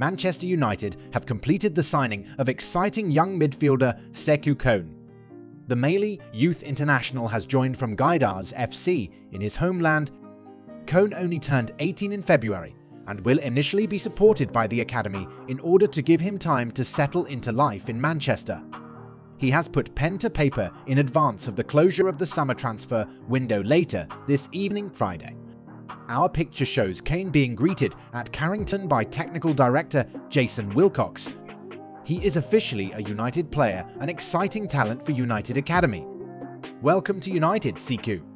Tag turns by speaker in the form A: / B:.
A: Manchester United have completed the signing of exciting young midfielder Sekou Kone. The Mali youth international has joined from Guidars FC in his homeland. Kone only turned 18 in February and will initially be supported by the academy in order to give him time to settle into life in Manchester. He has put pen to paper in advance of the closure of the summer transfer window later this evening Friday. Our picture shows Kone being greeted at Carrington by technical director Jason Wilcox. He is officially a United player, an exciting talent for United Academy. Welcome to United, Sekou.